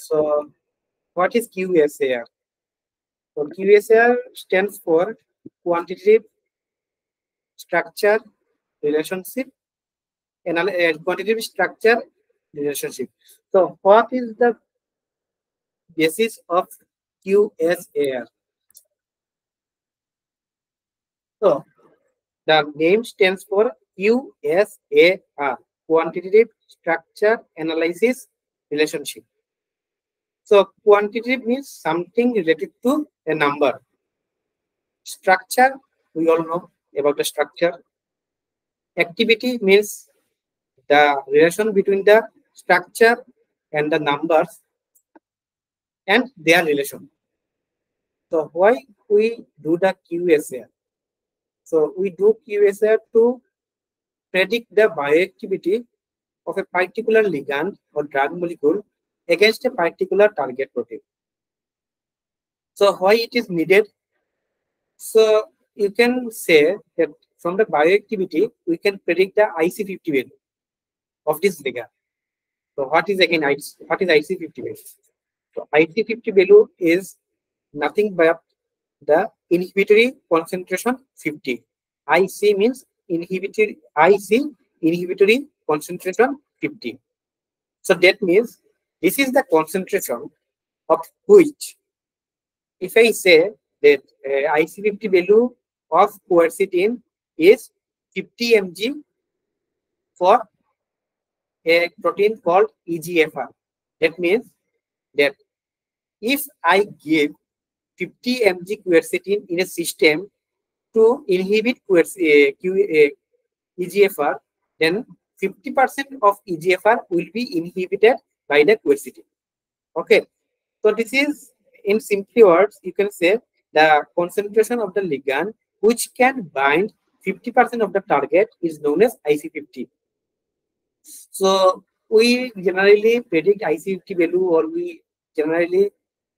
So what is QSAR? So QSAR stands for quantitative structure relationship and uh, quantitative structure relationship. So what is the basis of QSAR? So the name stands for QSAR, Quantitative Structure Analysis Relationship. So quantitative means something related to a number. Structure, we all know about the structure. Activity means the relation between the structure and the numbers and their relation. So why we do the QSAR? So we do QSAR to predict the bioactivity of a particular ligand or drug molecule against a particular target protein. So why it is needed? So you can say that from the bioactivity, we can predict the IC50 value of this ligand. So what is again what is IC50 value? So IC50 value is nothing but the inhibitory concentration 50. IC means inhibitory IC inhibitory concentration 50. So that means this is the concentration of which if I say that uh, IC50 value of quercetin is 50 mg for a protein called EGFR. That means that if I give 50 mg quercetin in a system to inhibit quercetin, uh, EGFR, then 50% of EGFR will be inhibited by the quercetin. Okay, so this is in simple words, you can say the concentration of the ligand which can bind 50% of the target is known as IC50. So we generally predict IC50 value or we generally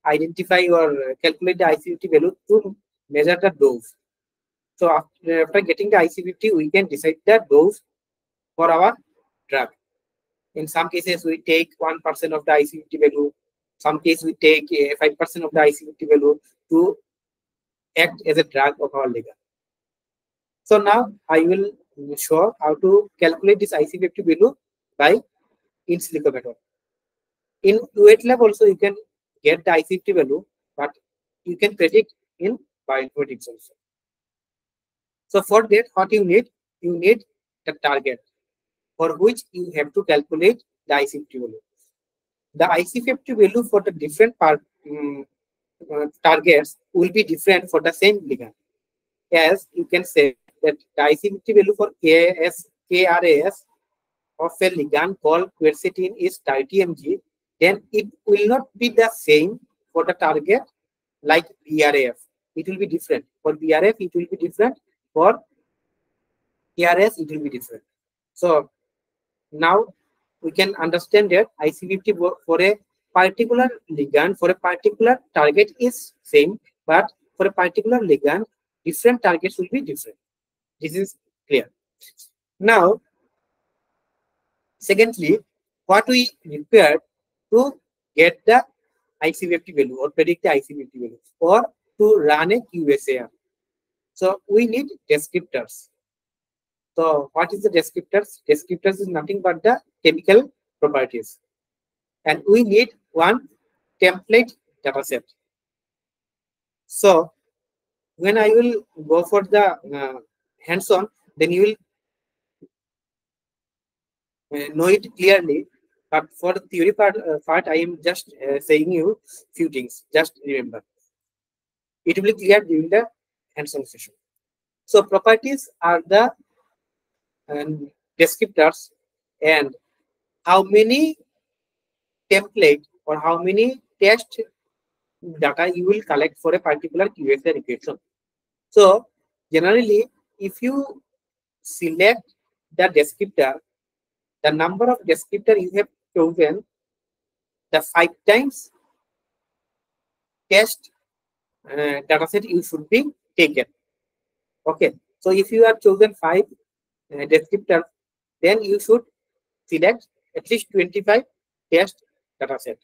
identify or calculate the IC50 value to measure the dose. So after, after getting the IC50, we can decide the dose for our drug. In some cases, we take 1% of the IC50 value. Some cases, we take uh, 5% of the IC50 value to act as a drug of our ligand. So now I will show how to calculate this IC50 value by in silico method. In wet lab also you can get the IC50 value, but you can predict in bioinformatics also. So for that, what you need? You need the target for which you have to calculate the IC50 value. The IC50 value for the different part, um, uh, targets will be different for the same ligand. As you can say that the IC50 value for KS, KRAS of a ligand called quercetin is 30 mg, then it will not be the same for the target like BRAF. It will be different. For BRAF, it will be different. For KRAS, it will be different. So now we can understand that IC50 for a particular ligand for a particular target is same, but for a particular ligand, different targets will be different. This is clear. Now, secondly, what we require to get the IC50 value or predict the IC50 value or to run a QSAR. So we need descriptors. So what is the descriptors? Descriptors is nothing but the chemical properties. And we need one template dataset. So when I will go for the uh, hands-on, then you will uh, know it clearly. But for the theory part, uh, part I am just uh, saying you few things. Just remember. It will be clear during the hands-on session. So properties are the and descriptors and how many template or how many test data you will collect for a particular QSAR equation. So generally, if you select the descriptor, the number of descriptor you have chosen, the five times test uh, dataset you should be taken. Okay, so if you have chosen five descriptor, then you should select at least 25 test data set.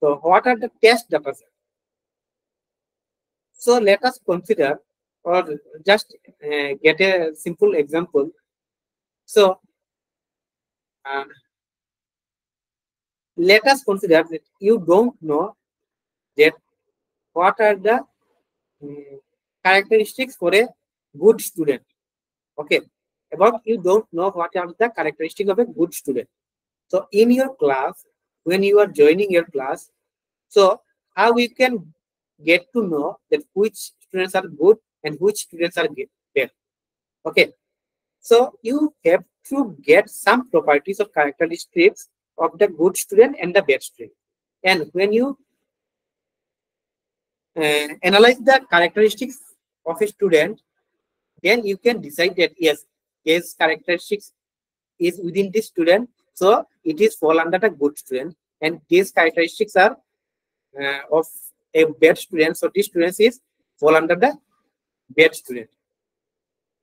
So what are the test data set? So let us consider or just uh, get a simple example. So uh, let us consider that you don't know that what are the um, characteristics for a good student. Okay, about you don't know what are the characteristics of a good student. So in your class, when you are joining your class, so how we can get to know that which students are good and which students are bad. Okay, so you have to get some properties of characteristics of the good student and the bad student. And when you uh, analyze the characteristics of a student, then you can decide that yes, his characteristics is within this student, so it is fall under the good student, and these characteristics are uh, of a bad student, so this student is fall under the bad student.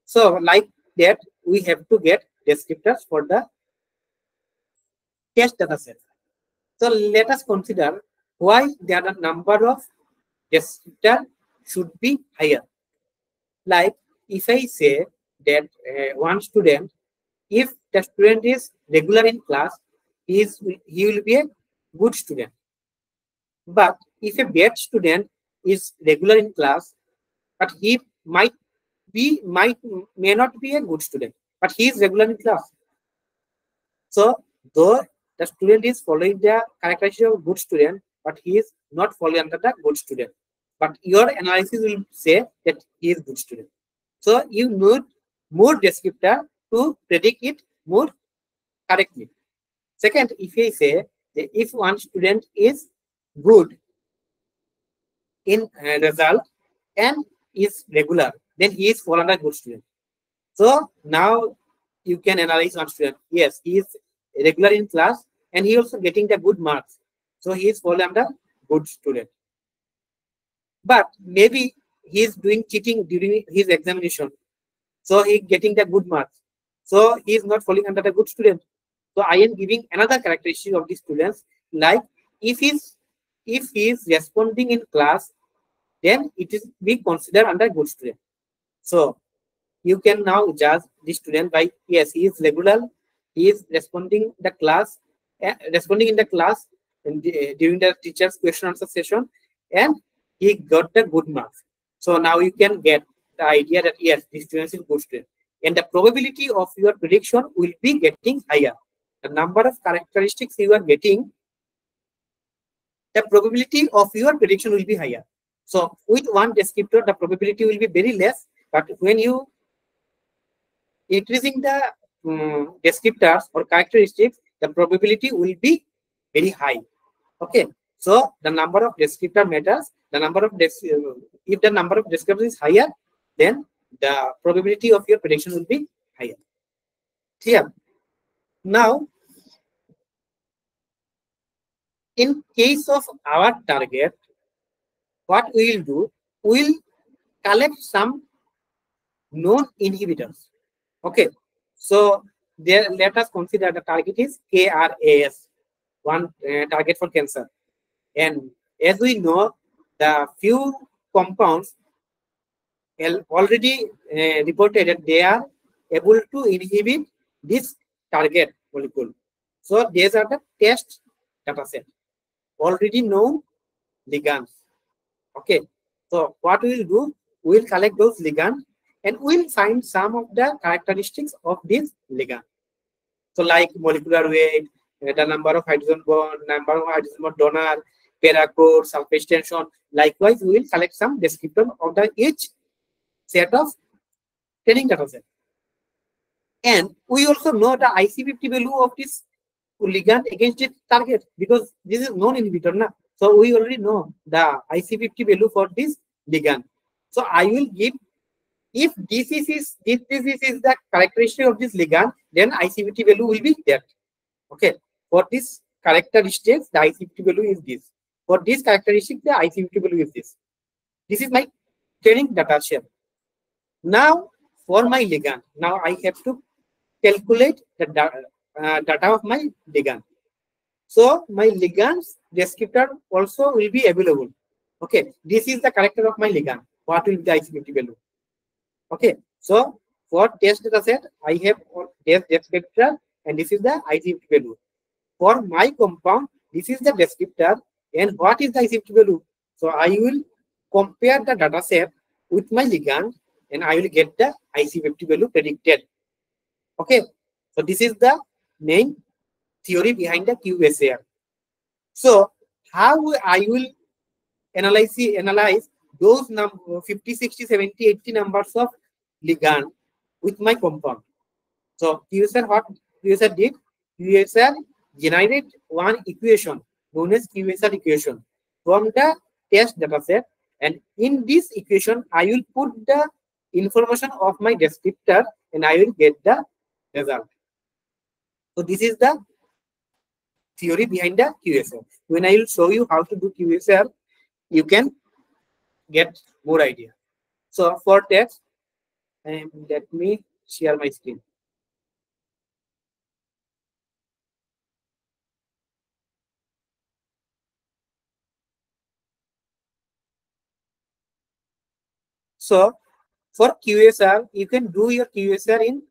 So like that, we have to get descriptors for the test data set. So let us consider why there are number of descriptor should be higher. Like if I say that uh, one student, if the student is regular in class, he, is, he will be a good student. But if a bad student is regular in class, but he might be, might, may not be a good student, but he is regular in class. So, though the student is following the characteristic of good student, but he is not following under the good student. But your analysis will say that he is good student. So you need more descriptor to predict it more correctly. Second, if I say if one student is good in uh, result and is regular, then he is fall under good student. So now you can analyze one student. Yes, he is regular in class and he also getting the good marks. So he is fall under good student. But maybe he is doing cheating during his examination. So he getting the good marks. So he is not falling under the good student. So I am giving another characteristic of the students like if he's if he is responding in class, then it is be considered under good student. So you can now judge the student by yes, he is regular, he is responding the class, uh, responding in the class the, uh, during the teacher's question answer session, and he got the good marks. So now you can get the idea that yes, this student is student. And the probability of your prediction will be getting higher. The number of characteristics you are getting, the probability of your prediction will be higher. So with one descriptor, the probability will be very less. But when you increasing the um, descriptors or characteristics, the probability will be very high. Okay. So the number of descriptor matters. The number of if the number of descriptors is higher, then the probability of your prediction will be higher. Clear? Now, in case of our target, what we will do, we will collect some known inhibitors. Okay, so there, let us consider the target is KRAS, one uh, target for cancer. And as we know, the few compounds already uh, reported that they are able to inhibit this target molecule. So these are the test data set. Already known ligands. Okay. So what we will do, we will collect those ligands and we'll find some of the characteristics of this ligand. So like molecular weight, the number of hydrogen bond, number of hydrogen bond donor, para surface tension. Likewise, we will collect some description of the each set of training data set. And we also know the IC50 value of this ligand against its target because this is known inhibitor. Na? So we already know the IC50 value for this ligand. So I will give if this is if this is the characteristic of this ligand, then IC50 value will be there. Okay. For this characteristics, the IC50 value is this. For this characteristic, the IC50 value is this. This is my training data set. Now, for my ligand, now I have to calculate the uh, data of my ligand. So my ligand's descriptor also will be available. Okay, this is the character of my ligand. What will be the IC50 value? Okay, so for test data set, I have test descriptor and this is the IC50 value. For my compound, this is the descriptor and what is the IC50 value? So I will compare the data set with my ligand and I will get the IC50 value predicted. Okay, so this is the main theory behind the QSAR. So how I will analyze analyze those number 50, 60, 70, 80 numbers of ligand with my compound. So QSAR what QSAR did? QSAR generated one equation known as QSAR equation from the test data set and in this equation I will put the information of my descriptor and I will get the result. So this is the theory behind the QSAR. When I will show you how to do QSAR, you can get more idea. So for text, um, let me share my screen. So for QSR, you can do your QSR in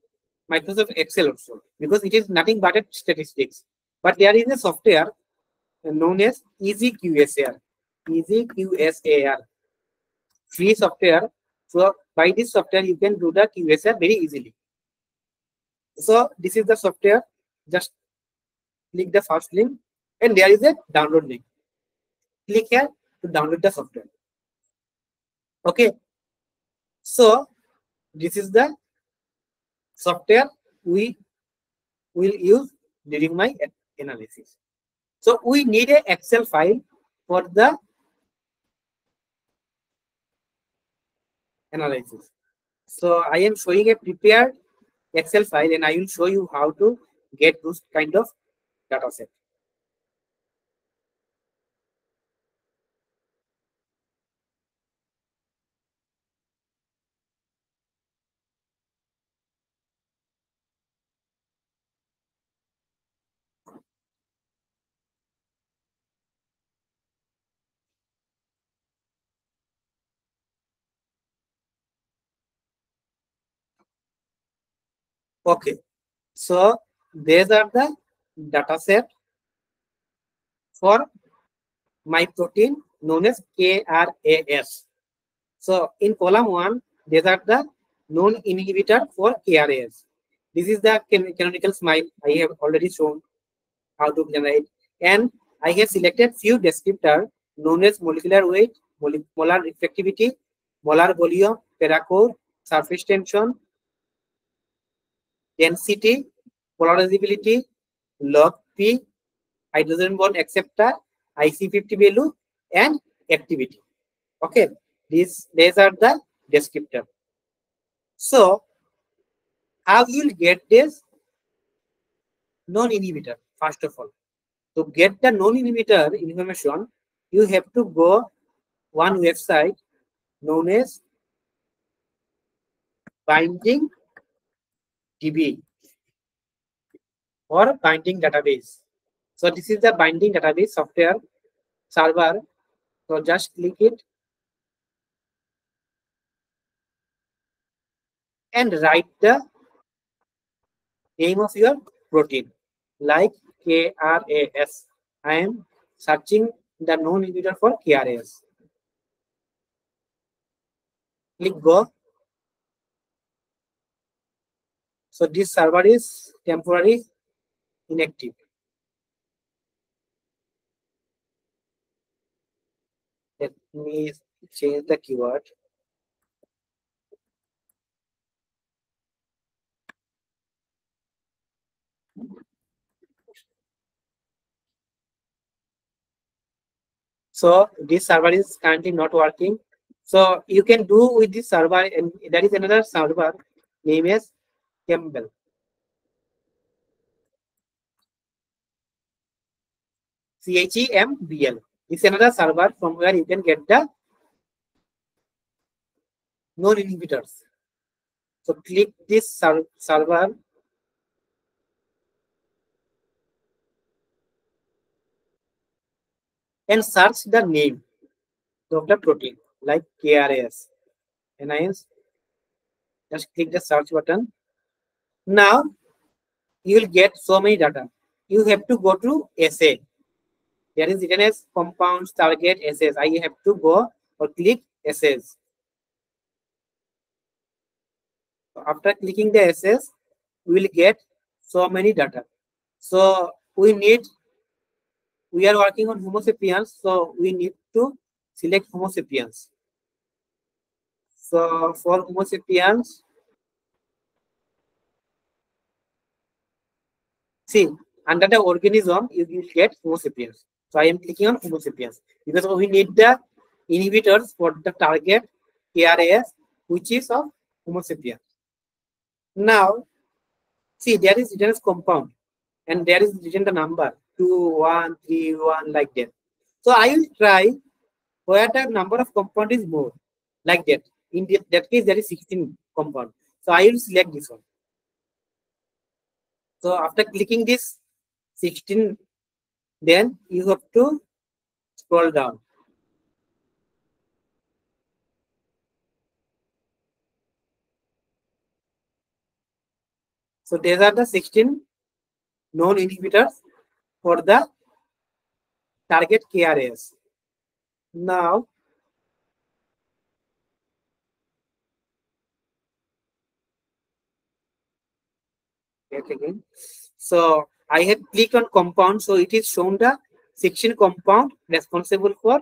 Microsoft Excel also because it is nothing but a statistics. But there is a software known as Easy QSR, EasyQSAR. EasyQSAR. Free software. So by this software, you can do the QSR very easily. So this is the software. Just click the first link and there is a download link. Click here to download the software. Okay. So this is the software we will use during my analysis. So we need a Excel file for the analysis. So I am showing a prepared Excel file and I will show you how to get those kind of data set. Okay, so these are the data set for my protein known as KRAS. So in column one, these are the known inhibitor for KRAS. This is the canonical SMILE I have already shown how to generate. And I have selected few descriptor known as molecular weight, molar reflectivity, molar volume, paracore, surface tension, density, polarizability, log P, hydrogen bond acceptor, IC50 value, and activity. Okay, these, these are the descriptor. So, how you will get this non-inhibitor, first of all. To get the non-inhibitor information, you have to go one website known as binding DB or binding database. So this is the binding database software server. So just click it and write the name of your protein like KRAS. I am searching the known inhibitor for KRAS. Click go So this server is temporary inactive. Let me change the keyword. So this server is currently not working. So you can do with this server and there is another server name is Campbell. C-H-E-M-B-L. It's another server from where you can get the known inhibitors. So click this ser server. and search the name of the protein like KRAS. NIS. Just click the search button. Now you will get so many data. You have to go to assay. There is written as compounds target assays. I have to go or click assays. After clicking the assays, we will get so many data. So we need, we are working on Homo sapiens, so we need to select Homo sapiens. So for Homo sapiens, see under the organism you will get Homo sapiens. So I am clicking on Homo sapiens because we need the inhibitors for the target KRAS, which is of Homo sapiens. Now, see there is written as compound and there is written the number 2, 1, 3, 1 like that. So I will try where the number of compound is more like that. In that case, there is 16 compound. So I will select this one. So after clicking this 16, then you have to scroll down. So these are the 16 known inhibitors for the target KRAS. Now, again. So I have clicked on compound, so it is shown the section compound responsible for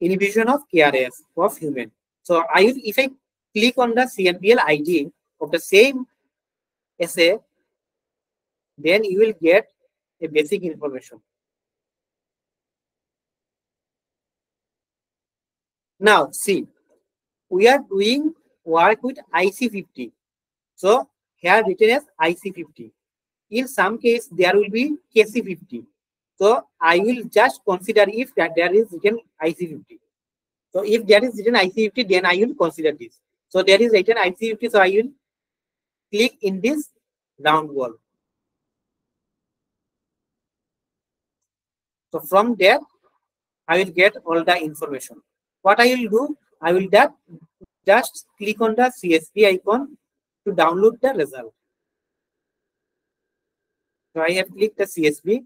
inhibition of KRAS of human. So I if I click on the CMPL ID of the same assay, then you will get a basic information. Now see, we are doing work with IC50. So here written as IC50. In some case, there will be KC50. So I will just consider if that there is written IC50. So if there is written IC50, then I will consider this. So there is written IC50, so I will click in this round wall. So from there, I will get all the information. What I will do, I will that just click on the CSV icon to download the result. So I have clicked the CSV.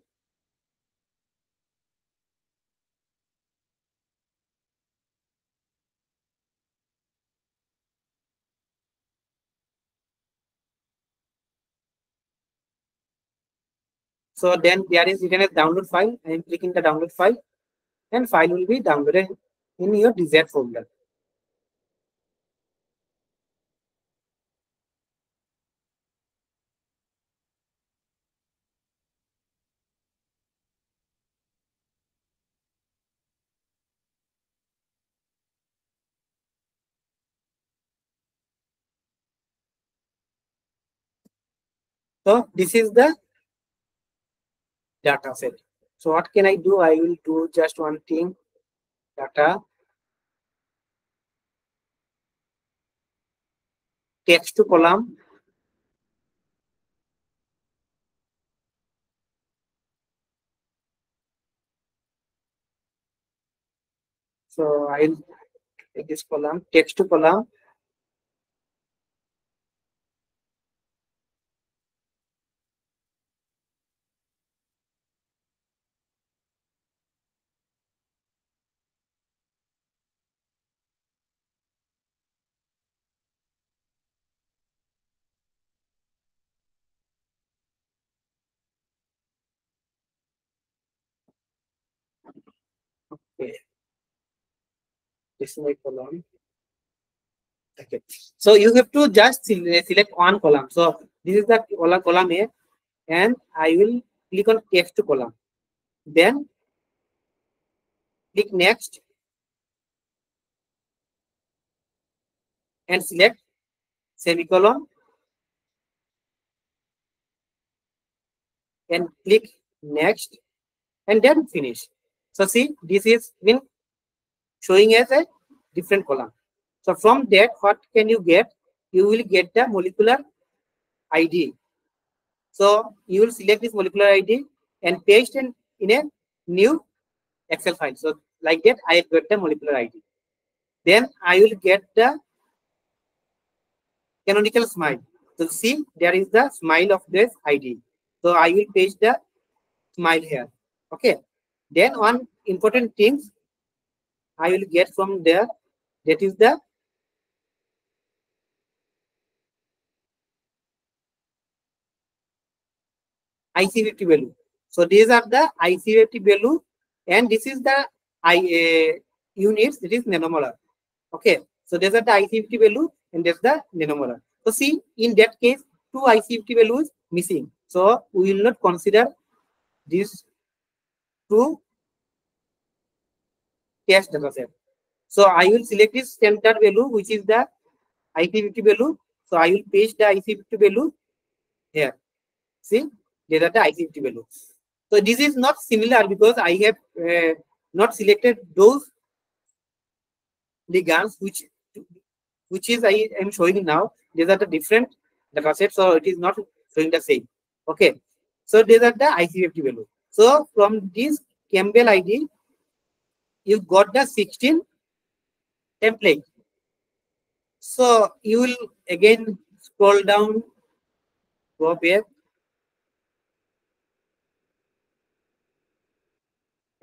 So then there is written as download file. I am clicking the download file and file will be downloaded in your desired folder. So this is the data set. So what can I do? I will do just one thing, data, text to column, So I'll take this column, text to column, Okay. My column. Okay. So you have to just select one column. So this is the column, column A and I will click on text column. Then click next and select semicolon and click next and then finish. So see, this is been showing as a different column. So from that, what can you get? You will get the molecular ID. So you will select this molecular ID and paste in, in a new Excel file. So like that, I get the molecular ID. Then I will get the canonical smile. So see, there is the smile of this ID. So I will paste the smile here. Okay. Then one important things I will get from there. That is the IC50 value. So these are the IC50 value and this is the I uh, units, it is nanomolar. Okay, so these are the IC50 value and there's the nanomolar. So see, in that case, two IC50 values missing. So we will not consider these two test data set. So I will select this center value, which is the IC50 value. So I will paste the IC50 value here. See, are the IC50 value. So this is not similar because I have uh, not selected those ligands which which is I am showing now. These are the different data sets, so it is not showing the same. Okay. So these are the IC50 value. So from this Campbell ID, you got the 16 template. So you will again scroll down, go up here.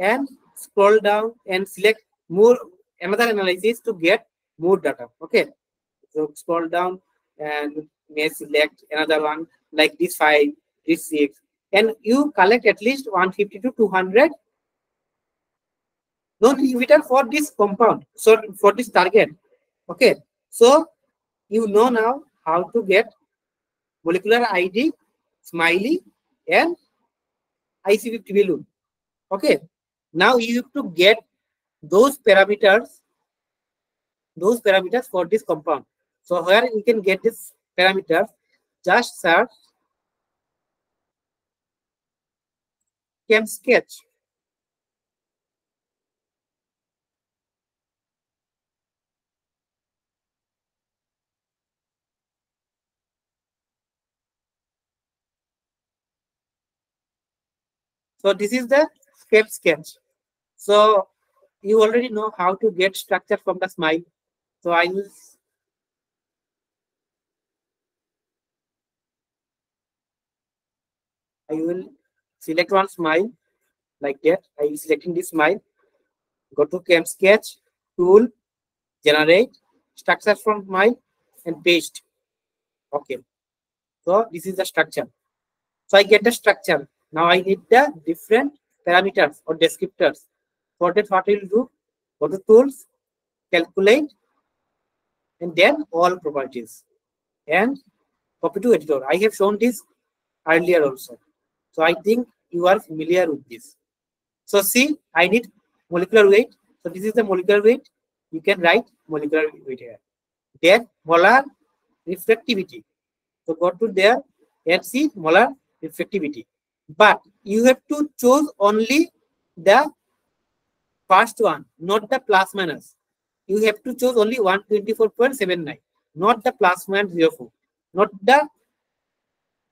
and scroll down and select more another analysis to get more data. Okay, so scroll down and may select another one like this five, this six, and you collect at least 150 to 200 non-inhibitor for this compound, so for this target. Okay, so you know now how to get molecular ID, smiley, and IC50 value. Okay, now you have to get those parameters, those parameters for this compound. So where you can get this parameter, just search chem sketch. So this is the chem sketch. So you already know how to get structure from the smile. So I will I will select one smile like that. I will selecting this smile. Go to chem sketch tool, generate structure from smile and paste. Okay. So this is the structure. So I get the structure. Now I need the different parameters or descriptors. For that, what will do? Go to tools, calculate, and then all properties. And copy to editor. I have shown this earlier also. So I think you are familiar with this. So see, I need molecular weight. So this is the molecular weight. You can write molecular weight here. Then molar reflectivity. So go to there and see molar reflectivity but you have to choose only the first one, not the plus minus. You have to choose only 124.79, not the plus minus 04, not the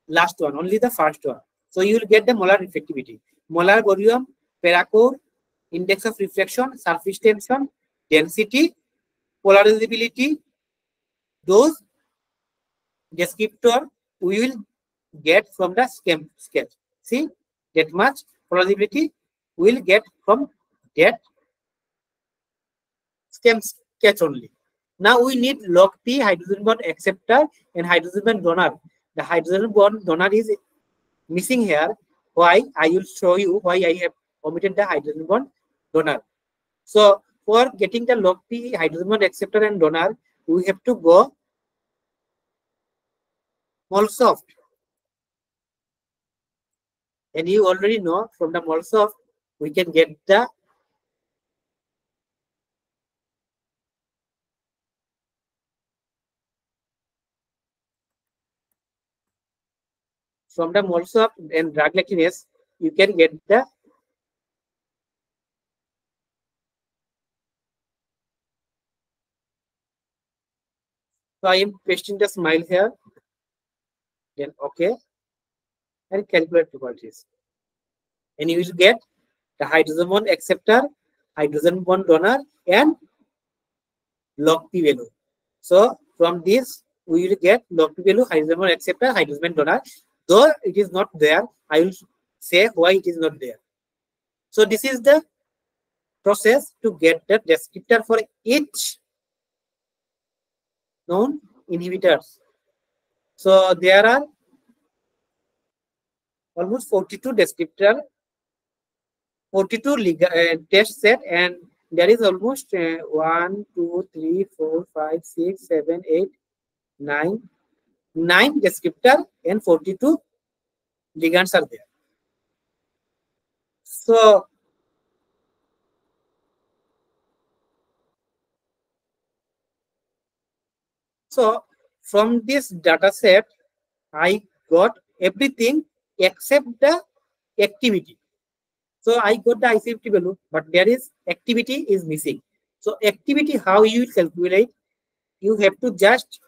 last one, only the first one. So you will get the molar reflectivity. Molar volume, paracore, index of reflection, surface tension, density, polarizability, those descriptor we will get from the scheme sketch. See, that much plausibility will get from that stem sketch only. Now we need log P hydrogen bond acceptor and hydrogen bond donor. The hydrogen bond donor is missing here. Why? I will show you why I have omitted the hydrogen bond donor. So for getting the log P hydrogen bond acceptor and donor, we have to go MolSoft. And you already know from the MolSoft, we can get the from the MolSoft and drug likeness, you can get the So I am pasting the smile here. Then okay and calculate properties. And you will get the hydrogen bond acceptor, hydrogen bond donor, and log P value. So from this, we will get log P value, hydrogen bond acceptor, hydrogen bond donor. Though it is not there, I will say why it is not there. So this is the process to get the descriptor for each known inhibitors. So there are almost 42 descriptor, 42 uh, test set and there is almost uh, 1, 2, 3, 4, 5, 6, 7, 8, 9, 9 descriptor and 42 ligands are there. So So from this data set, I got everything except the activity. So I got the IC50 value, but there is activity is missing. So activity, how you calculate, you have to just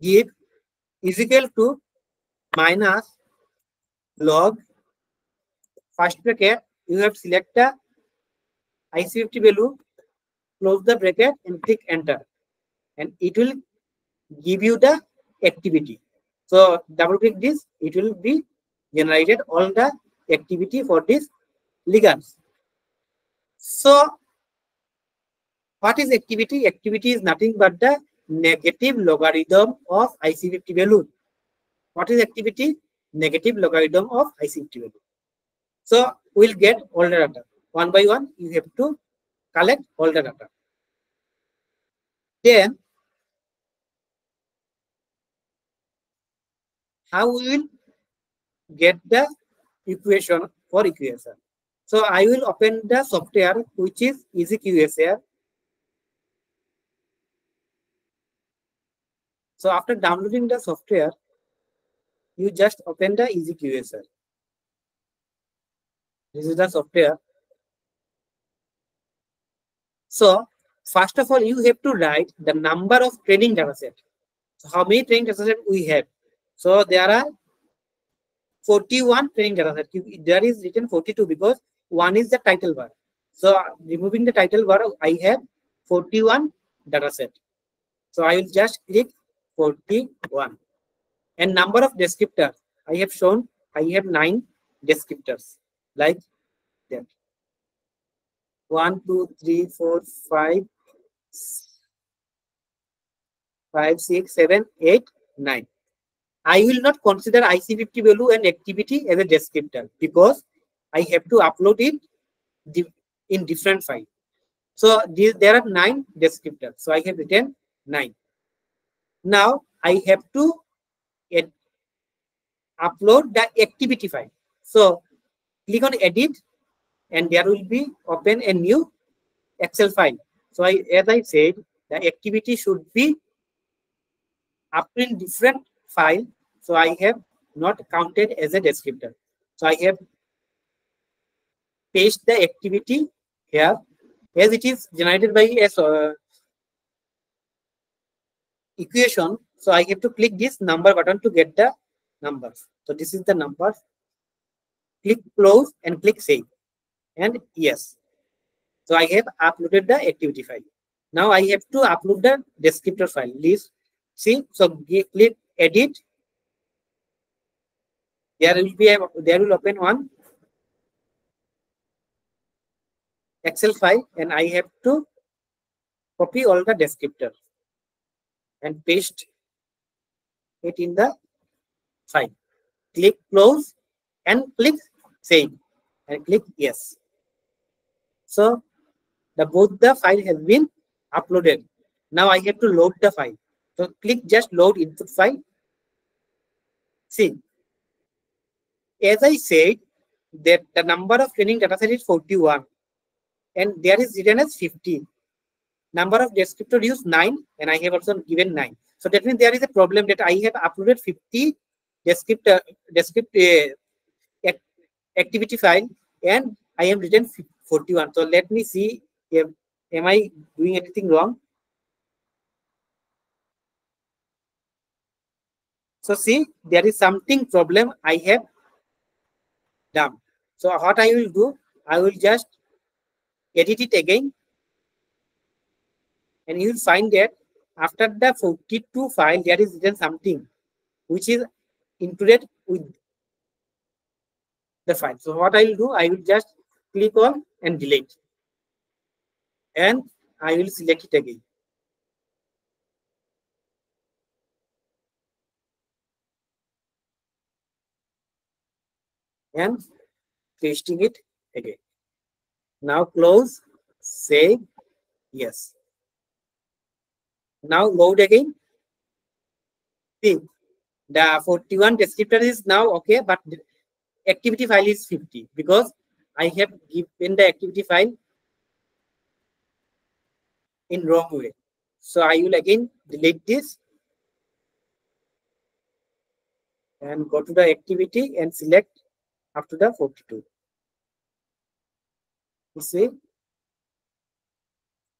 give is equal to minus log first bracket, you have select the IC50 value close the bracket and click enter and it will give you the activity so double click this it will be generated all the activity for this ligands. So what is activity? Activity is nothing but the negative logarithm of ic50 value. What is activity? Negative logarithm of ic50 value. So we'll get all the data. One by one you have to collect all the data. Then, how we will get the equation for equation. So I will open the software which is EasyQSR. So after downloading the software, you just open the EasyQSR. This is the software so first of all, you have to write the number of training data set. So how many training data set we have? So there are 41 training data set. There is written 42 because one is the title bar. So removing the title bar, I have 41 data set. So I will just click 41. And number of descriptors, I have shown I have nine descriptors like that. 1, 2, 3, 4, 5, 5, 6, 7, 8, 9. I will not consider IC50 value and activity as a descriptor because I have to upload it in different file. So there are nine descriptors. So I have written nine. Now I have to upload the activity file. So click on edit and there will be open a new Excel file. So I, as I said, the activity should be up in different file. So I have not counted as a descriptor. So I have paste the activity here as it is generated by a uh, equation. So I have to click this number button to get the numbers. So this is the number. Click close and click save and yes. So I have uploaded the activity file. Now I have to upload the descriptor file. Please see. So click edit. There will be a, there will open one Excel file and I have to copy all the descriptor and paste it in the file. Click close and click save and click yes. So the both the file has been uploaded. Now I have to load the file. So click just load input file. See, as I said, that the number of training data set is 41 and there is written as 50. Number of descriptor use 9 and I have also given 9. So that means there is a problem that I have uploaded 50 descriptor descriptor uh, activity file and I am written 41. So let me see if am I doing anything wrong. So see, there is something problem I have Done. So what I will do, I will just edit it again. And you will find that after the 42 file, there is written something which is included with the file. So what I will do, I will just click on and delete. And I will select it again. And pasting it again. Now close, save, yes. Now load again. See, the 41 descriptor is now okay, but activity file is 50 because I have given the activity file in wrong way. So I will again delete this and go to the activity and select to the 42. You see,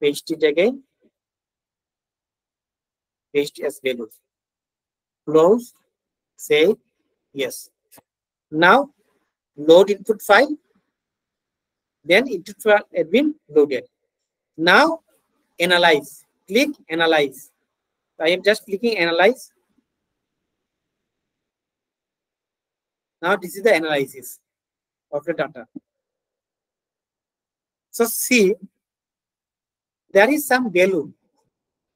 paste it again, paste as values. Close, say yes. Now load input file, then input file been loaded. Now analyze, click analyze. I am just clicking analyze. Now this is the analysis of the data. So see, there is some value.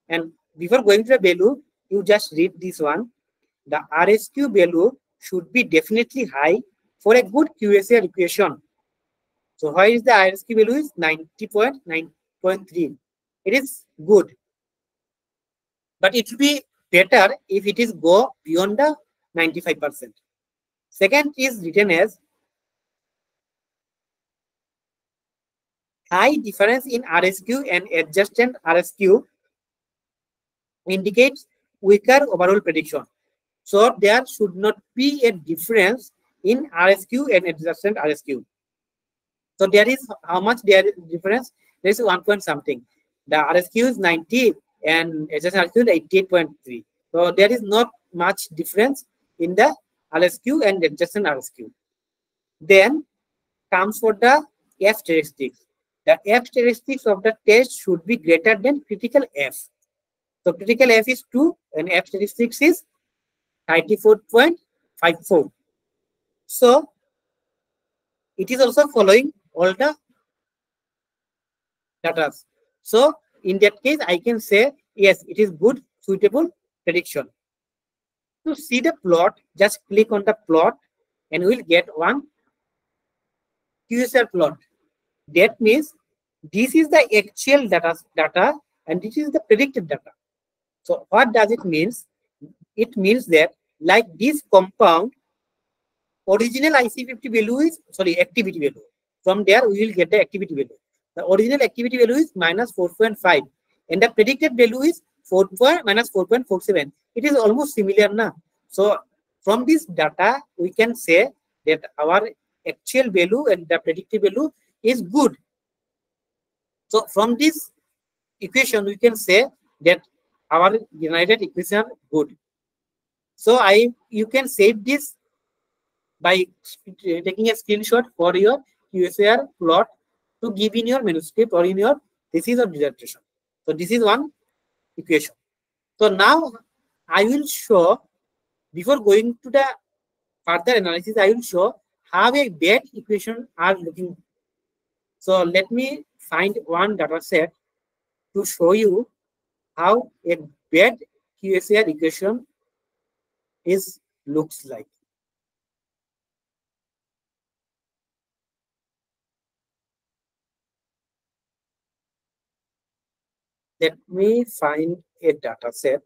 And before going to the value, you just read this one. The RSQ value should be definitely high for a good QSAR equation. So why is the RSQ value is 90.9.3? It is good. But it will be better if it is go beyond the 95%. Second is written as high difference in RSQ and adjusted RSQ indicates weaker overall prediction. So there should not be a difference in RSQ and adjusted RSQ. So there is how much there is difference? There is one point something. The RSQ is 90 and adjusted RSQ is 88.3. So there is not much difference in the RSQ and adjusted RSQ. Then comes for the F statistics. The F statistics of the test should be greater than critical F. So critical F is 2 and F statistics is 94.54. So it is also following all the data. So in that case, I can say, yes, it is good, suitable prediction. To see the plot, just click on the plot and we'll get one QSAR plot. That means this is the actual data, data and this is the predicted data. So what does it means? It means that like this compound, original IC50 value is, sorry, activity value. From there, we will get the activity value. The original activity value is minus 4.5 and the predicted value is 4. minus 4.47. It is almost similar now. So from this data, we can say that our actual value and the predicted value is good. So from this equation, we can say that our generated equation good. So I you can save this by taking a screenshot for your QSAR plot to give in your manuscript or in your thesis or dissertation. So this is one equation. So now I will show before going to the further analysis, I will show how a bad equation are looking. So let me find one data set to show you how a bad QSAR equation is looks like. Let me find a data set.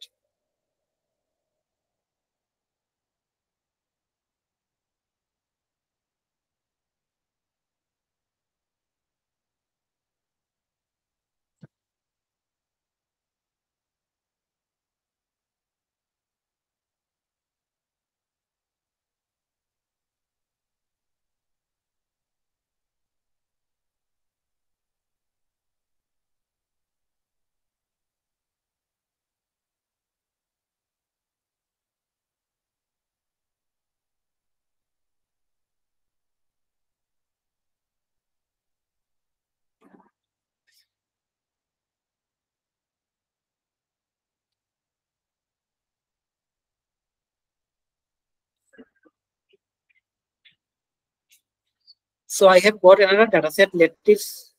So I have got another data set. Let us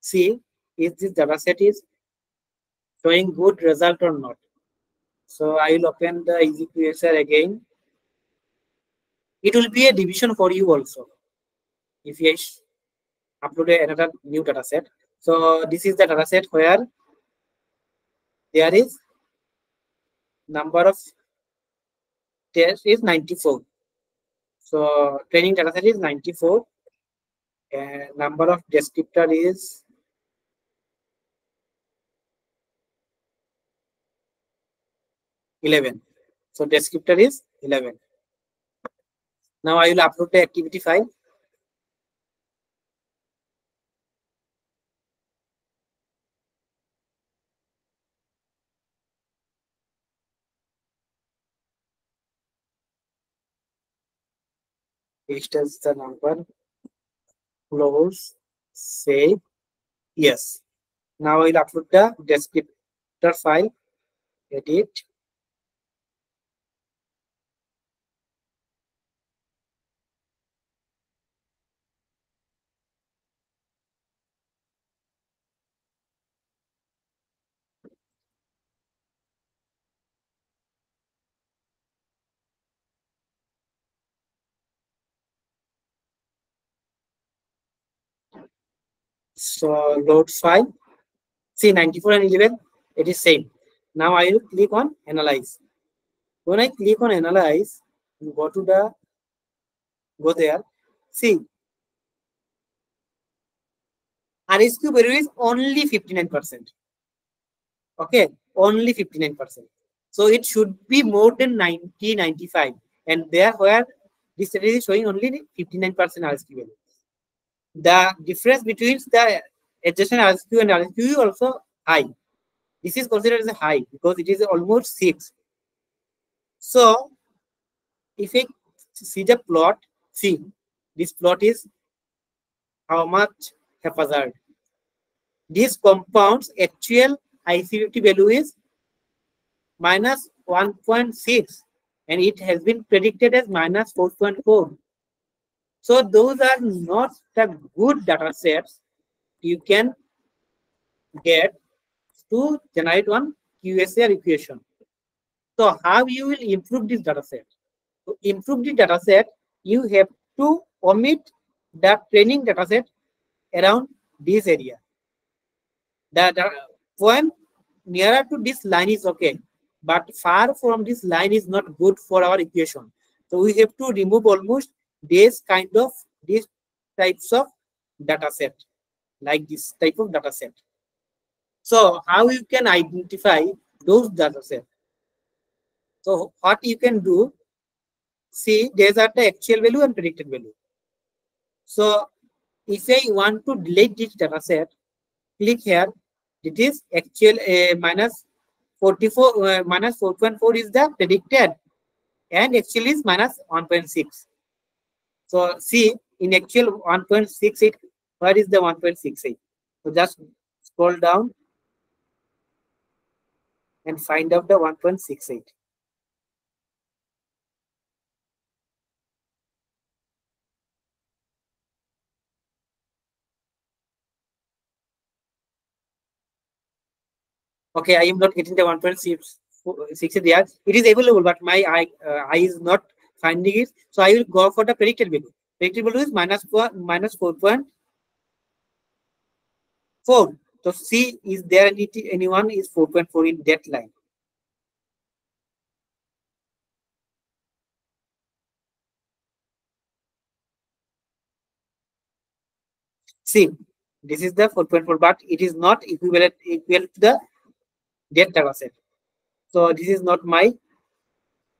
see if this data set is showing good result or not. So I will open the EasyQSAR again. It will be a division for you also. If you upload another new data set. So this is the data set where there is number of tests is 94. So training data set is 94. And number of descriptor is Eleven. So descriptor is eleven. Now I will upload the activity file. As the number. Close. Save. Yes. Now I will upload the descriptor file. Edit. So load file. See 94 and 11, it is same. Now I will click on analyze. When I click on analyze, you go to the go there. See RSQ value is only 59%. Okay, only 59%. So it should be more than 90, 95. And there where this study is showing only 59% RSQ value the difference between the adjacent RSQ and RSQ is also high. This is considered as a high because it is almost 6. So, if I see the plot, see, this plot is how much haphazard. This compound's actual IC50 value is minus 1.6 and it has been predicted as minus 4.4. So those are not the good data sets you can get to generate one QSAR equation. So how you will improve this data set? To improve the data set, you have to omit the training data set around this area. The, the point nearer to this line is okay, but far from this line is not good for our equation. So we have to remove almost this kind of these types of data set like this type of data set. So how you can identify those data set? So what you can do see these are the actual value and predicted value. So if i want to delete this data set click here. It is actual uh, minus 44 uh, minus 4.4 is the predicted and actually is minus 1.6 so see in actual 1.68, where is the 1.68? So just scroll down and find out the 1.68. Okay, I am not getting the 1.68 there. It is available, but my eye, uh, eye is not finding it. So I will go for the predicted value. Predicted value is minus four minus four point four. So C is there any anyone is four point four in that line. See, this is the 4.4, but it is not equivalent equal to the data set. So this is not my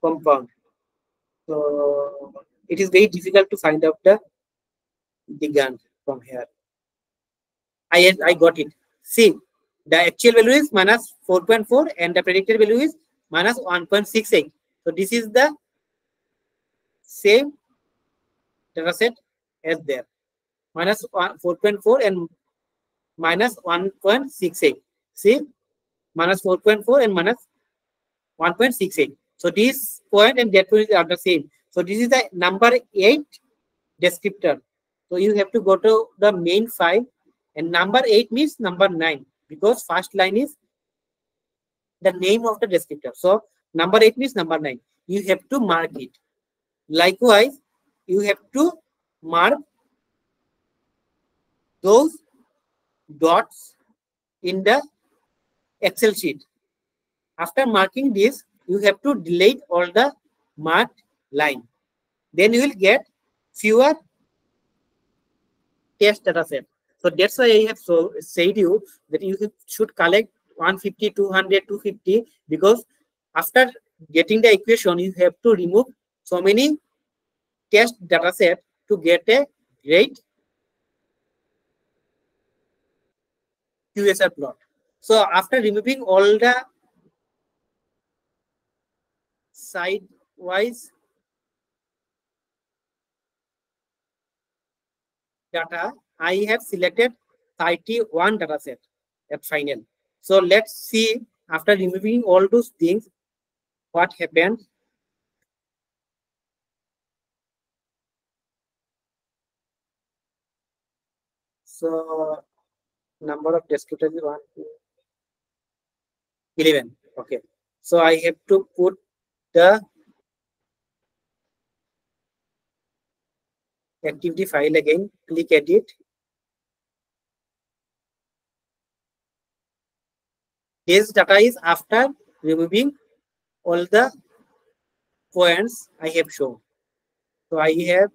compound. So it is very difficult to find out the ligand from here. I, I got it. See, the actual value is minus 4.4 and the predicted value is minus 1.68. So this is the same data set as there. Minus 4.4 and minus 1.68. See, minus 4.4 and minus 1.68. So this point and that point are the same. So this is the number eight descriptor. So you have to go to the main file and number eight means number nine because first line is the name of the descriptor. So number eight means number nine. You have to mark it. Likewise, you have to mark those dots in the Excel sheet. After marking this, you have to delete all the marked line. Then you will get fewer test data set. So that's why I have so said you that you should collect 150, 200, 250 because after getting the equation, you have to remove so many test data set to get a great QSAR plot. So after removing all the side-wise data, I have selected 31 data set at final. So let's see after removing all those things, what happened. So number of descriptors is one, two, 11. Okay. So I have to put the activity file again, click edit. This data is after removing all the points I have shown. So I have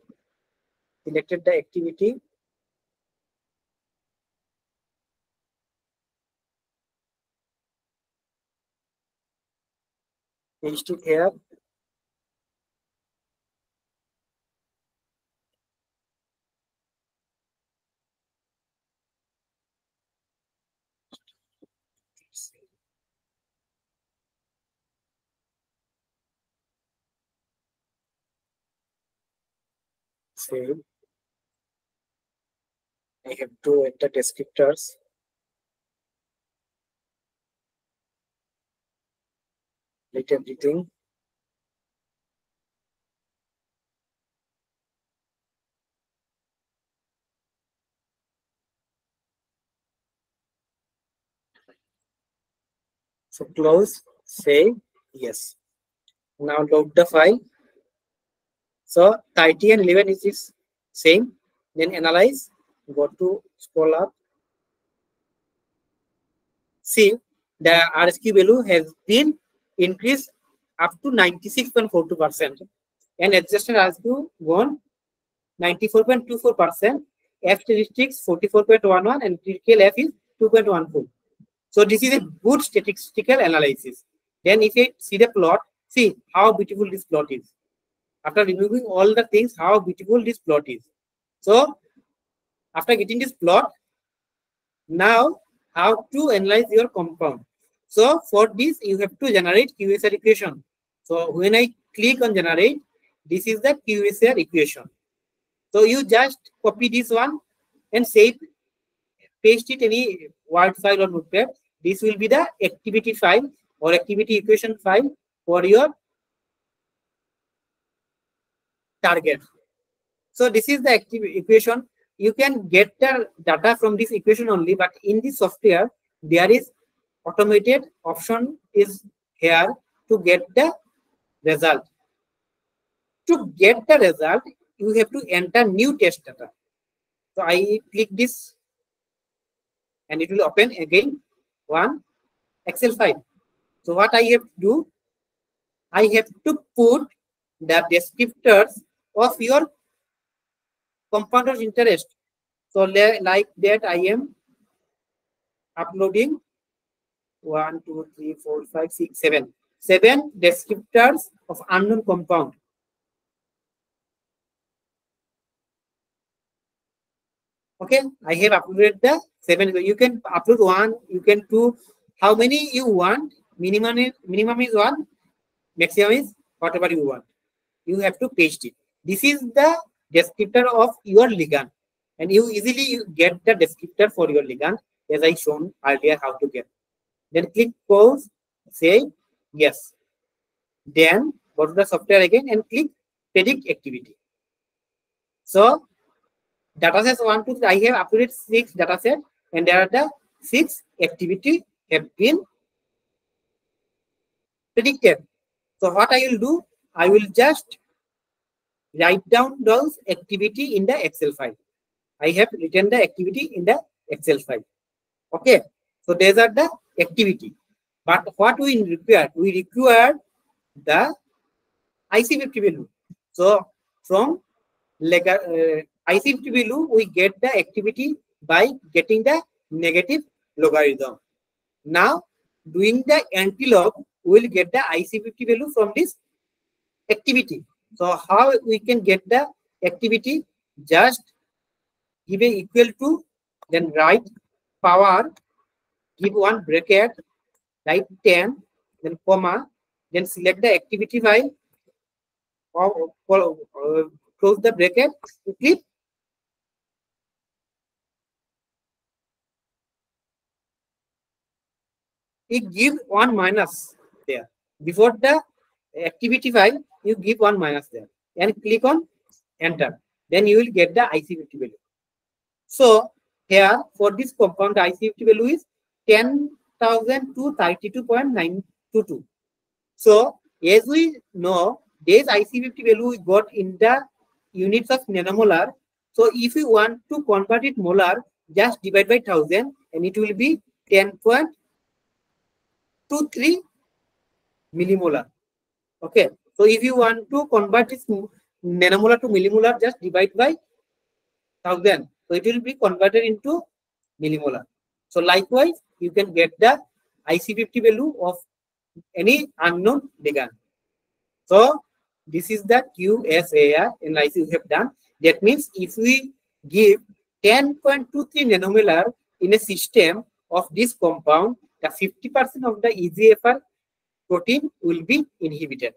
selected the activity. Paste it here. Save. I have to enter descriptors. Everything. So close, save, yes. Now load the file. So 30 and 11 is same. Then analyze, go to scroll up. See, the RSQ value has been increased up to 96.42% and adjusted RSQ gone 94.24%. F statistics 44.11 and critical F is 2.14. So this is a good statistical analysis. Then if you see the plot, see how beautiful this plot is. After removing all the things, how beautiful this plot is. So after getting this plot, now how to analyze your compound. So for this, you have to generate QSAR equation. So when I click on generate, this is the QSAR equation. So you just copy this one and save, paste it any Word file or notepad. This will be the activity file or activity equation file for your target. So this is the active equation. You can get the data from this equation only, but in the software, there is automated option is here to get the result. To get the result, you have to enter new test data. So I click this and it will open again one Excel file. So what I have to do, I have to put the descriptors of your compound interest. So like that I am uploading one, two, three, four, five, six, seven. Seven descriptors of unknown compound. Okay, I have uploaded the seven. You can upload one, you can do how many you want. Minimum is minimum is one, maximum is whatever you want. You have to paste it. This is the descriptor of your ligand. And you easily get the descriptor for your ligand as I shown earlier how to get. Then click pause, say yes. Then go to the software again and click predict activity. So data sets one, two, three. I have uploaded six data set and there are the six activity have been predicted. So what I will do, I will just write down those activity in the Excel file. I have written the activity in the Excel file. Okay. So these are the activity. But what we require, we require the IC50 value. So from like uh, IC50 value, we get the activity by getting the negative logarithm. Now doing the anti-log, we will get the IC50 value from this activity. So how we can get the activity? Just give a equal to, then write power, give one bracket, write 10, then comma, then select the activity file, or, or uh, close the bracket, click. It give one minus there. Before the activity file, you give one minus there and click on enter. Then you will get the IC50 value. So here for this compound, IC50 value is 10,000 to 32.922. So as we know, this IC50 value is got in the units of nanomolar. So if you want to convert it molar, just divide by 1000 and it will be 10.23 millimolar. Okay. So if you want to convert this nanomolar to millimolar, just divide by 1000. So it will be converted into millimolar. So likewise, you can get the IC50 value of any unknown ligand. So this is the QSAR analysis we have done. That means if we give 10.23 nanomolar in a system of this compound, the 50% of the EGFR protein will be inhibited.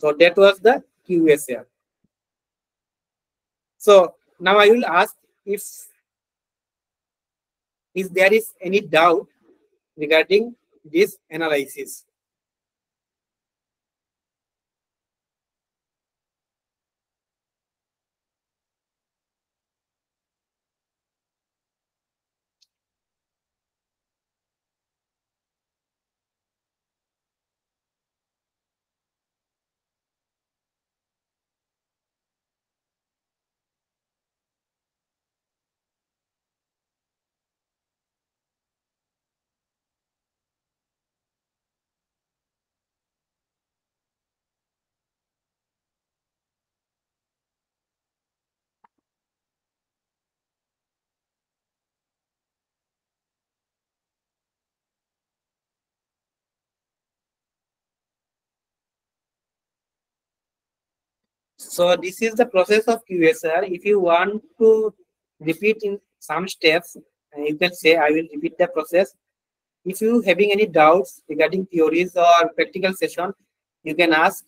So that was the QSAR. So now I will ask if if there is any doubt regarding this analysis. So this is the process of QSAR. If you want to repeat in some steps, uh, you can say, I will repeat the process. If you having any doubts regarding theories or practical session, you can ask.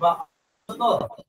まあ、ちょっと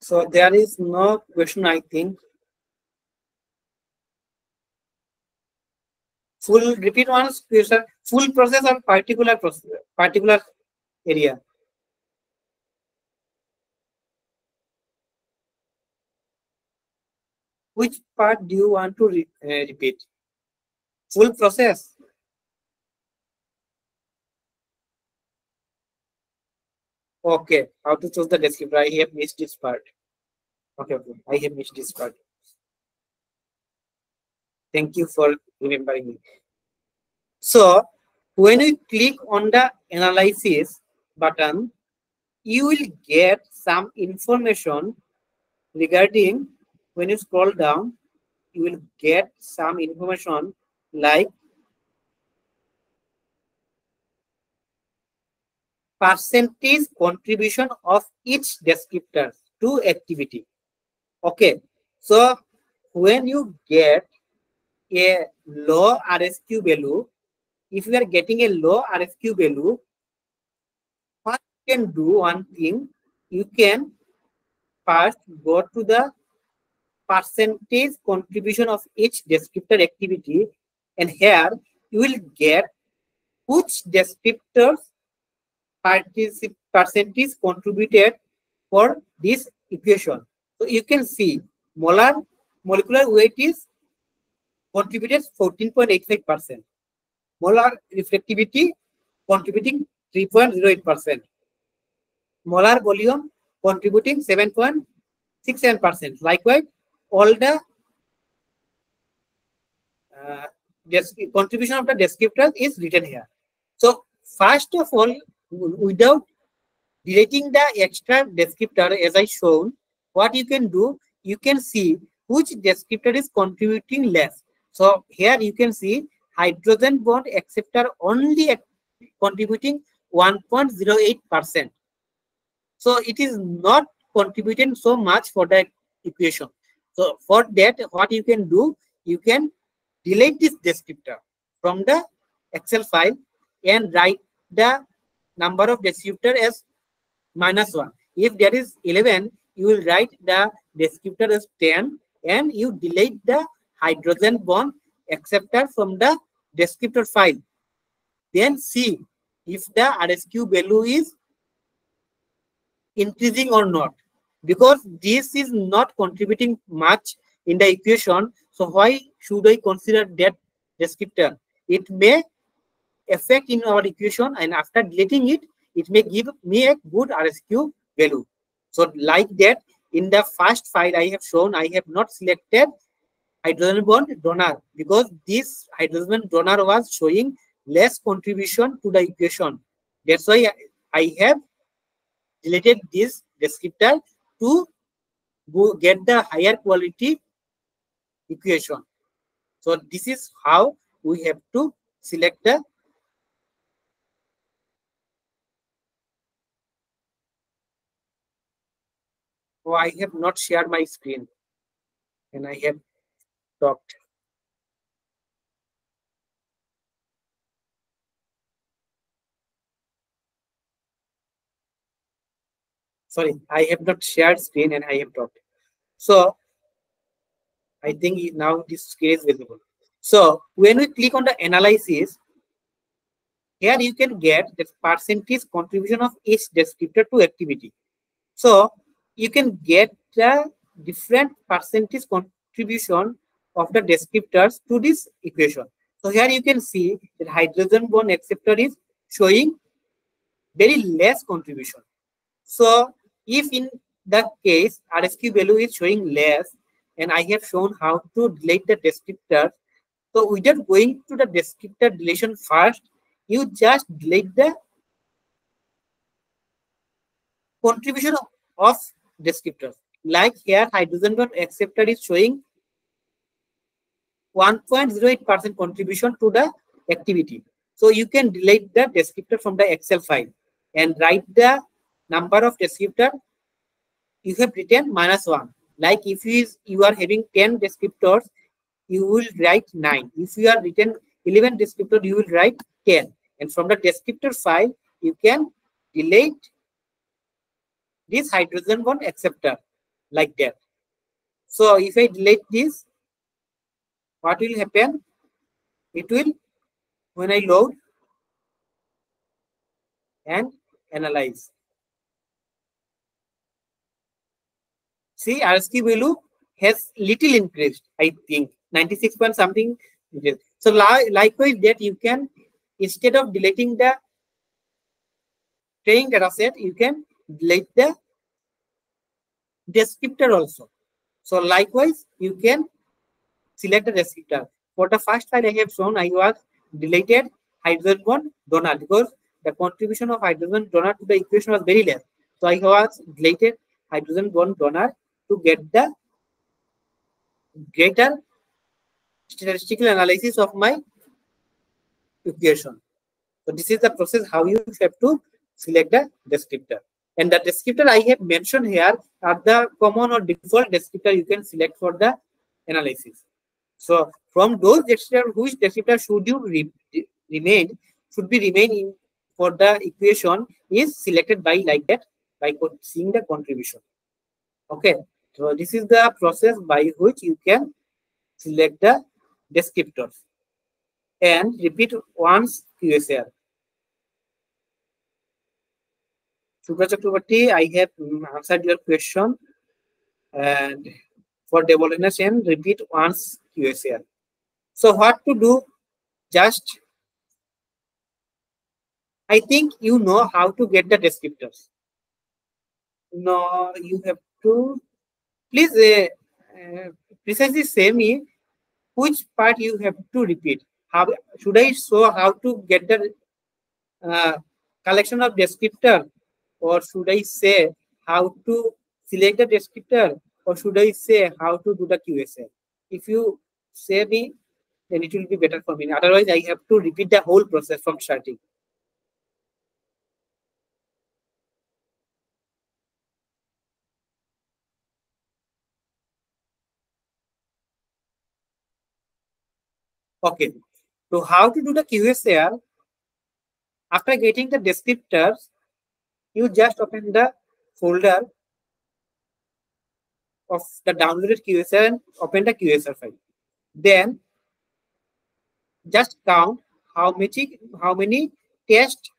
So there is no question, I think. Full repeat once, sir. Full process or particular process, particular area. Which part do you want to re uh, repeat? Full process. Okay, how to choose the descriptor? I have missed this part. Okay, okay. I have missed this part. Thank you for remembering me. So when you click on the analysis button, you will get some information regarding when you scroll down, you will get some information like percentage contribution of each descriptor to activity. Okay, so when you get a low RSQ value, if you are getting a low RSQ value, what you can do one thing, you can first go to the percentage contribution of each descriptor activity and here you will get which descriptors percentage contributed for this equation. So you can see molar molecular weight is contributed 14.85%. Molar refractivity contributing 3.08%. Molar volume contributing 7.67%. Likewise, all the uh, contribution of the descriptors is written here. So first of all, without deleting the extra descriptor as I shown, what you can do, you can see which descriptor is contributing less. So here you can see hydrogen bond acceptor only contributing 1.08%. So it is not contributing so much for the equation. So for that, what you can do, you can delete this descriptor from the Excel file and write the number of descriptor as minus 1. If there is 11, you will write the descriptor as 10 and you delete the hydrogen bond acceptor from the descriptor file. Then see if the RSQ value is increasing or not. Because this is not contributing much in the equation, so why should I consider that descriptor? It may affect in our equation and after deleting it, it may give me a good RSQ value. So like that, in the first file I have shown, I have not selected hydrogen bond donor because this hydrogen donor was showing less contribution to the equation. That's why I have deleted this descriptor to go get the higher quality equation. So this is how we have to select the Oh, I have not shared my screen and I have talked. Sorry, I have not shared screen and I have talked. So I think now this screen is visible. So when we click on the analysis, here you can get the percentage contribution of each descriptor to activity. So you can get the different percentage contribution of the descriptors to this equation. So here you can see that hydrogen bond acceptor is showing very less contribution. So if in the case RSQ value is showing less and I have shown how to delete the descriptor. So without going to the descriptor deletion first, you just delete the contribution of descriptors. Like here, hydrogen bond acceptor is showing 1.08% contribution to the activity. So you can delete the descriptor from the Excel file and write the number of descriptor you have written minus 1. Like if you, is, you are having 10 descriptors, you will write 9. If you are written 11 descriptor, you will write 10. And from the descriptor file, you can delete this hydrogen bond acceptor like that. So if I delete this, what will happen? It will, when I load and analyze. See, RSQ value has little increased, I think, 96 point something. So likewise that you can, instead of deleting the training data set, you can delete the descriptor also. So likewise, you can select the descriptor. For the first file I have shown, I was deleted hydrogen bond donor because the contribution of hydrogen donor to the equation was very less. So I was deleted hydrogen bond donor to get the greater statistical analysis of my equation. So this is the process how you have to select the descriptor. And the descriptor I have mentioned here are the common or default descriptor you can select for the analysis. So from those descriptor, which descriptor should you re remain, should be remaining for the equation is selected by like that by seeing the contribution. Okay, so this is the process by which you can select the descriptors and repeat once QSAR. Subra Chakrabarti, I have answered your question. And for development and repeat once QSAR. So what to do? Just, I think you know how to get the descriptors. No, you have to, please uh, uh, precisely say me which part you have to repeat. How should I show how to get the uh, collection of descriptor or should I say how to select the descriptor or should I say how to do the QSAR? If you say me, then it will be better for me. Otherwise, I have to repeat the whole process from starting. Okay, so how to do the QSAR? After getting the descriptors, you just open the folder of the downloaded QSAR and open the QSAR file. Then just count how many how many test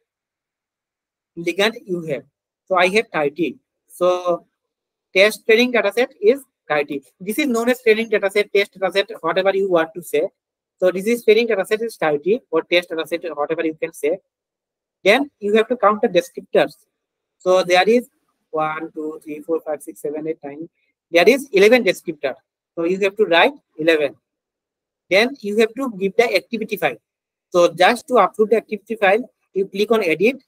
ligand you have. So I have 30. So test training dataset is 30. This is known as training dataset, test dataset, whatever you want to say. So this is training dataset is 30 or test dataset, whatever you can say. Then you have to count the descriptors. So there is 1, 2, 3, 4, 5, 6, 7, 8, 9. There is 11 descriptor. So you have to write 11. Then you have to give the activity file. So just to upload the activity file, you click on edit.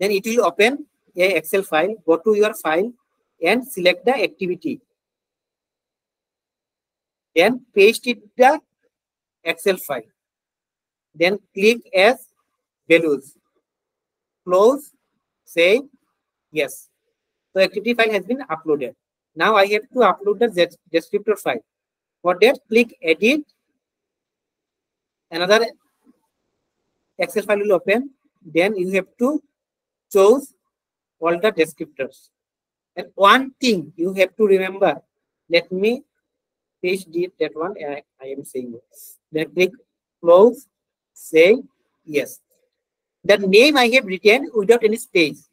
Then it will open a Excel file. Go to your file and select the activity. Then paste it the Excel file. Then click as values. Close say yes. So activity file has been uploaded. Now I have to upload the descriptor file. For that, click edit. Another Excel file will open. Then you have to choose all the descriptors. And one thing you have to remember, let me page that one I, I am saying. Then click close, say yes the name I have written without any space.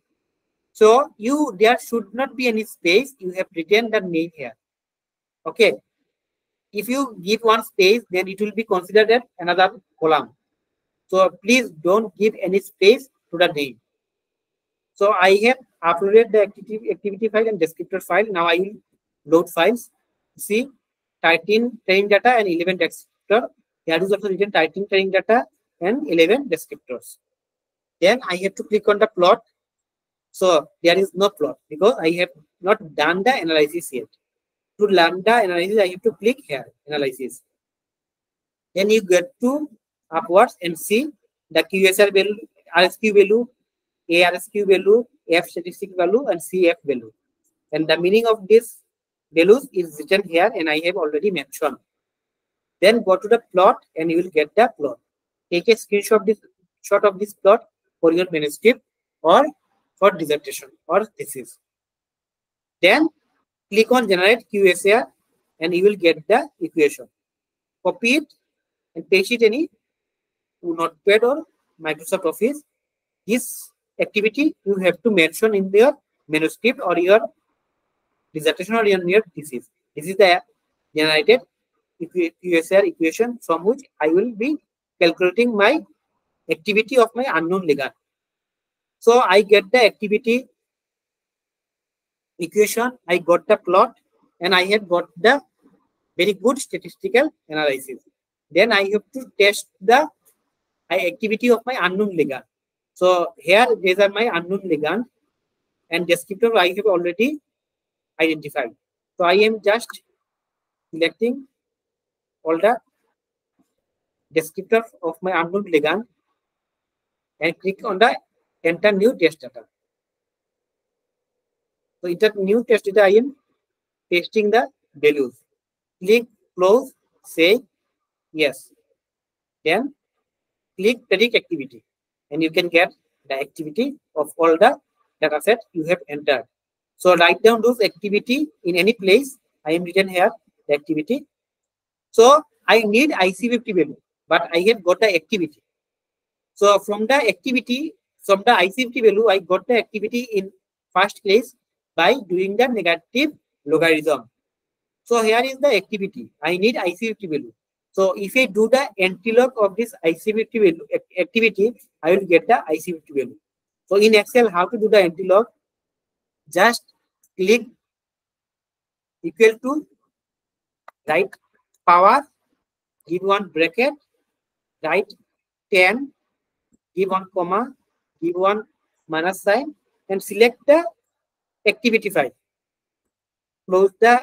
So you there should not be any space. You have written the name here. Okay. If you give one space, then it will be considered as another column. So please don't give any space to the name. So I have uploaded the activity, activity file and descriptor file. Now I will load files. See 13 training data and 11 descriptor. Here is also written 13 training data and 11 descriptors. Then I have to click on the plot. So there is no plot because I have not done the analysis yet. To the analysis, I have to click here, analysis. Then you get to upwards and see the QSR value, RSQ value, ARSQ value, F statistic value, and CF value. And the meaning of this values is written here and I have already mentioned. Then go to the plot and you will get the plot. Take a screenshot of this shot of this plot for your manuscript or for dissertation or thesis. Then click on generate QSAR and you will get the equation. Copy it and paste it any notepad or Microsoft Office. This activity you have to mention in your manuscript or your dissertation or your thesis. This is the generated QSAR equation from which I will be calculating my activity of my unknown ligand. So I get the activity equation, I got the plot, and I have got the very good statistical analysis. Then I have to test the activity of my unknown ligand. So here these are my unknown ligand and descriptor I have already identified. So I am just selecting all the descriptor of my unknown ligand and click on the enter new test data. So in that new test data, I am pasting the values. Click close, say yes. Then click predict activity and you can get the activity of all the data set you have entered. So write down those activity in any place. I am written here the activity. So I need IC50 value, but I have got the activity. So from the activity, from the IC50 value, I got the activity in first place by doing the negative logarithm. So here is the activity. I need IC50 value. So if I do the antilog of this IC50 value activity, I will get the IC50 value. So in Excel, how to do the antilog? Just click equal to write power, give one bracket, right 10, give one comma, give one minus sign, and select the activity file. Close the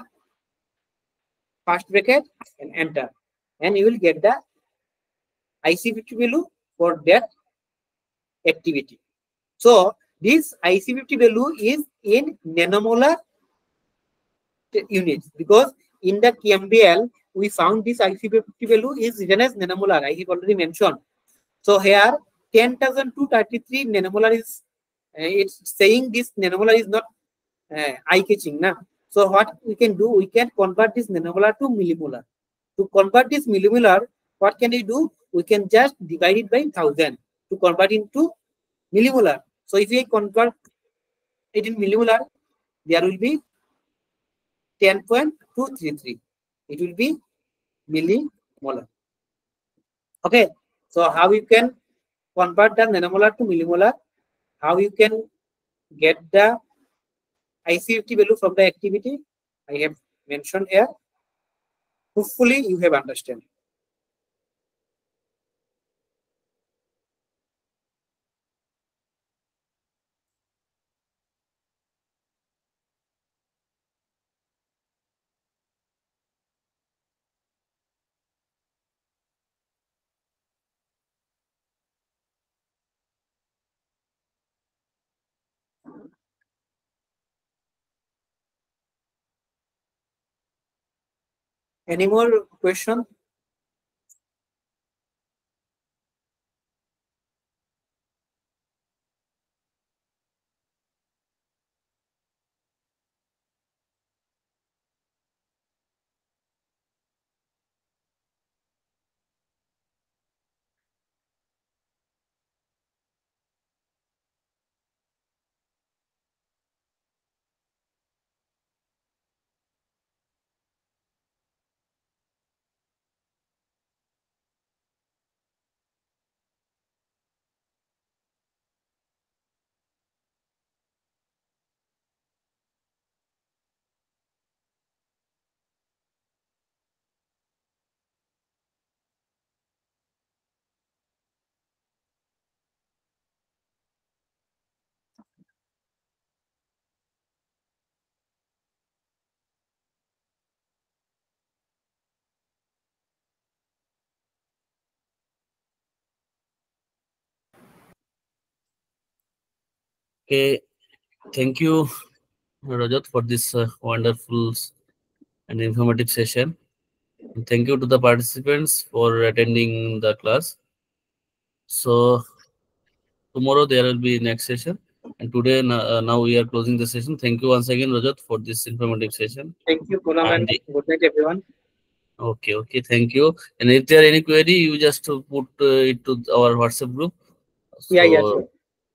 first bracket and enter. And you will get the IC50 value for that activity. So this IC50 value is in nanomolar units because in the ChEMBL we found this IC50 value is written as nanomolar. I have already mentioned. So here 10,233 nanomolar is uh, it's saying this nanomolar is not uh, eye catching now. So what we can do, we can convert this nanomolar to millimolar. To convert this millimolar, what can we do? We can just divide it by 1000 to convert into millimolar. So if we convert it in millimolar, there will be 10.233. It will be millimolar. Okay. So how you can convert the nanomolar to millimolar? How you can get the IC50 value from the activity? I have mentioned here. Hopefully you have understood. Any more question? Okay, thank you, Rajat, for this uh, wonderful and informative session. And thank you to the participants for attending the class. So tomorrow there will be next session. And today, uh, now we are closing the session. Thank you once again, Rajat, for this informative session. Thank you, Poonam, and good night, everyone. Okay, okay, thank you. And if there are any query, you just put uh, it to our WhatsApp group. So, yeah, yeah, sure.